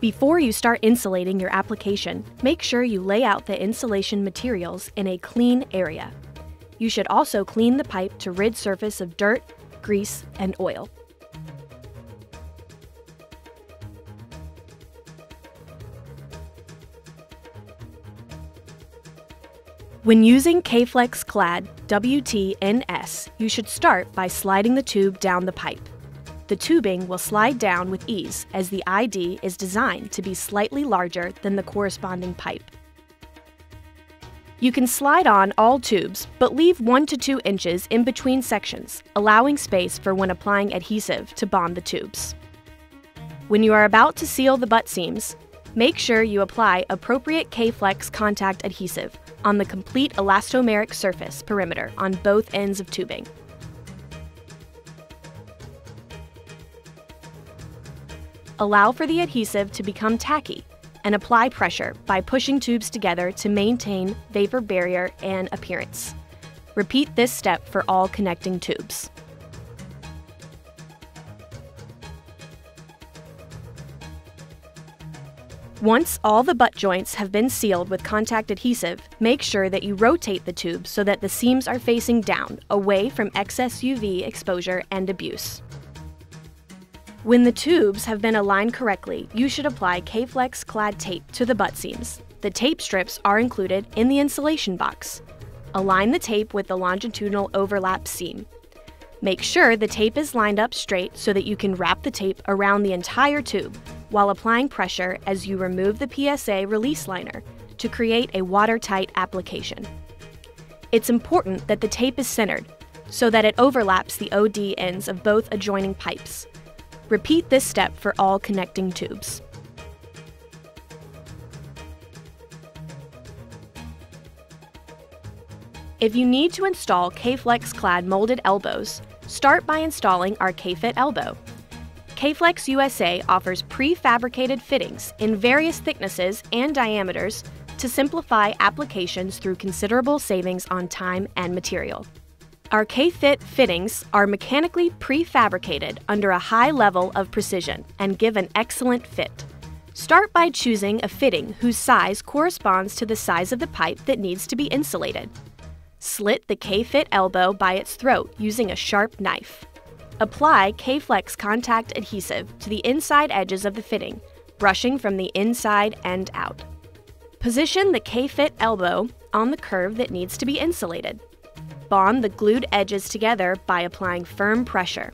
Before you start insulating your application, make sure you lay out the insulation materials in a clean area. You should also clean the pipe to rid surface of dirt, grease, and oil. When using K-Flex Clad WTNS, you should start by sliding the tube down the pipe. The tubing will slide down with ease as the ID is designed to be slightly larger than the corresponding pipe. You can slide on all tubes, but leave 1 to 2 inches in between sections, allowing space for when applying adhesive to bond the tubes. When you are about to seal the butt seams, make sure you apply appropriate K-Flex contact adhesive on the complete elastomeric surface perimeter on both ends of tubing. Allow for the adhesive to become tacky and apply pressure by pushing tubes together to maintain vapor barrier and appearance. Repeat this step for all connecting tubes. Once all the butt joints have been sealed with contact adhesive, make sure that you rotate the tube so that the seams are facing down, away from excess UV exposure and abuse. When the tubes have been aligned correctly, you should apply K-Flex clad tape to the butt seams. The tape strips are included in the insulation box. Align the tape with the longitudinal overlap seam. Make sure the tape is lined up straight so that you can wrap the tape around the entire tube while applying pressure as you remove the PSA release liner to create a watertight application. It's important that the tape is centered so that it overlaps the OD ends of both adjoining pipes. Repeat this step for all connecting tubes. If you need to install K-Flex clad molded elbows, start by installing our K-Fit elbow. K-Flex USA offers prefabricated fittings in various thicknesses and diameters to simplify applications through considerable savings on time and material. Our K-Fit fittings are mechanically prefabricated under a high level of precision and give an excellent fit. Start by choosing a fitting whose size corresponds to the size of the pipe that needs to be insulated. Slit the K-Fit elbow by its throat using a sharp knife. Apply K-Flex contact adhesive to the inside edges of the fitting, brushing from the inside and out. Position the K-Fit elbow on the curve that needs to be insulated. Bond the glued edges together by applying firm pressure.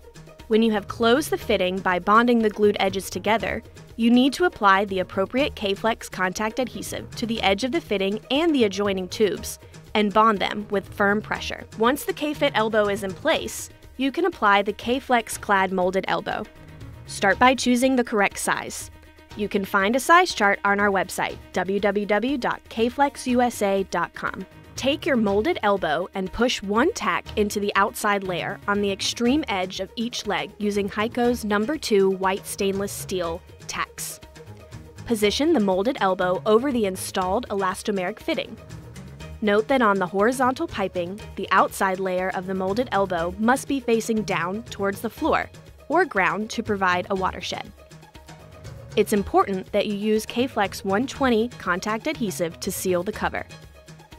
When you have closed the fitting by bonding the glued edges together, you need to apply the appropriate K-Flex contact adhesive to the edge of the fitting and the adjoining tubes and bond them with firm pressure. Once the K-Fit elbow is in place, you can apply the K-Flex clad molded elbow. Start by choosing the correct size. You can find a size chart on our website, www.kflexusa.com. Take your molded elbow and push one tack into the outside layer on the extreme edge of each leg using Heiko's number 2 white stainless steel tacks. Position the molded elbow over the installed elastomeric fitting. Note that on the horizontal piping, the outside layer of the molded elbow must be facing down towards the floor or ground to provide a watershed. It's important that you use K-Flex 120 contact adhesive to seal the cover.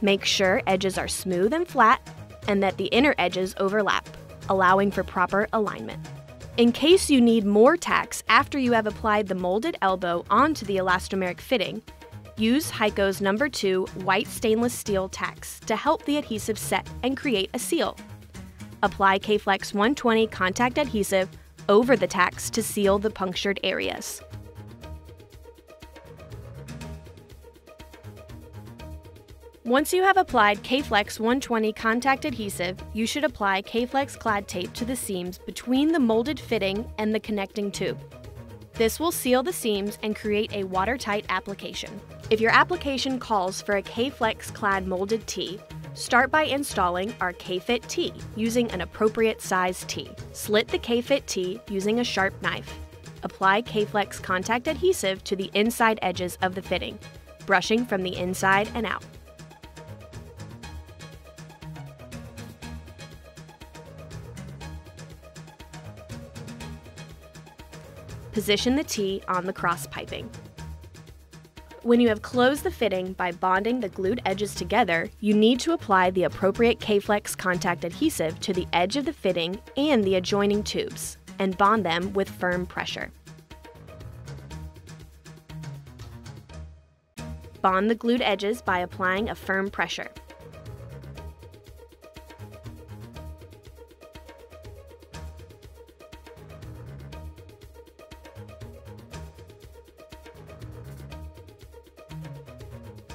Make sure edges are smooth and flat and that the inner edges overlap, allowing for proper alignment. In case you need more tacks after you have applied the molded elbow onto the elastomeric fitting, Use Hyco's number 2 white stainless steel tacks to help the adhesive set and create a seal. Apply K-Flex 120 contact adhesive over the tacks to seal the punctured areas. Once you have applied K-Flex 120 contact adhesive, you should apply K-Flex clad tape to the seams between the molded fitting and the connecting tube. This will seal the seams and create a watertight application. If your application calls for a K-Flex clad molded tee, start by installing our K-Fit tee using an appropriate size tee. Slit the K-Fit tee using a sharp knife. Apply K-Flex contact adhesive to the inside edges of the fitting, brushing from the inside and out. Position the T on the cross piping. When you have closed the fitting by bonding the glued edges together, you need to apply the appropriate K-Flex contact adhesive to the edge of the fitting and the adjoining tubes, and bond them with firm pressure. Bond the glued edges by applying a firm pressure.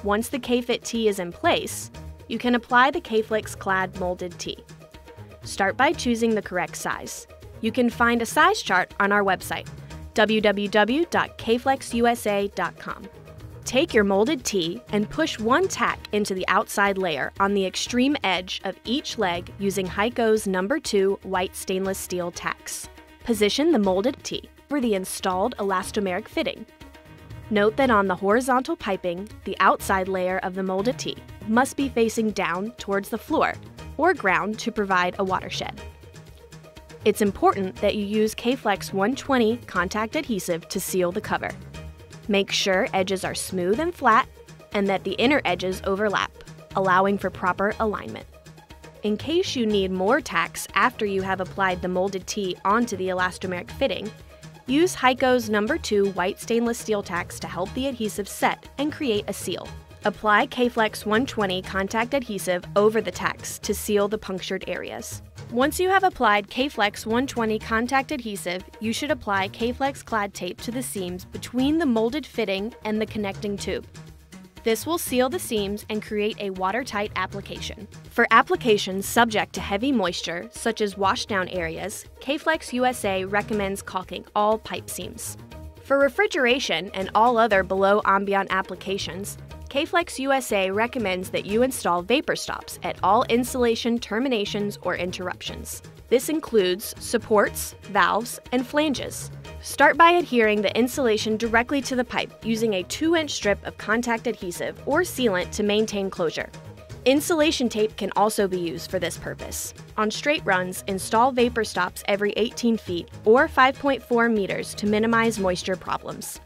Once the K-Fit tee is in place, you can apply the K-Flex clad molded tee. Start by choosing the correct size. You can find a size chart on our website, www.kflexusa.com. Take your molded tee and push one tack into the outside layer on the extreme edge of each leg using Heiko's number 2 white stainless steel tacks. Position the molded tee for the installed elastomeric fitting Note that on the horizontal piping, the outside layer of the molded tee must be facing down towards the floor or ground to provide a watershed. It's important that you use K-Flex 120 contact adhesive to seal the cover. Make sure edges are smooth and flat and that the inner edges overlap, allowing for proper alignment. In case you need more tacks after you have applied the molded tee onto the elastomeric fitting, Use Hyco's number 2 white stainless steel tacks to help the adhesive set and create a seal. Apply K-Flex 120 contact adhesive over the tacks to seal the punctured areas. Once you have applied K-Flex 120 contact adhesive, you should apply K-Flex clad tape to the seams between the molded fitting and the connecting tube. This will seal the seams and create a watertight application. For applications subject to heavy moisture, such as washdown areas, K-Flex USA recommends caulking all pipe seams. For refrigeration and all other below ambient applications, K-Flex USA recommends that you install vapor stops at all insulation terminations or interruptions. This includes supports, valves, and flanges. Start by adhering the insulation directly to the pipe using a 2-inch strip of contact adhesive or sealant to maintain closure. Insulation tape can also be used for this purpose. On straight runs, install vapor stops every 18 feet or 5.4 meters to minimize moisture problems.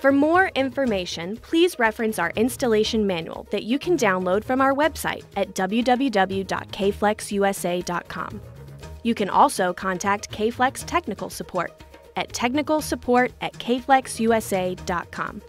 For more information, please reference our installation manual that you can download from our website at www.kflexusa.com. You can also contact KFlex Technical Support at technicalsupport at kflexusa.com.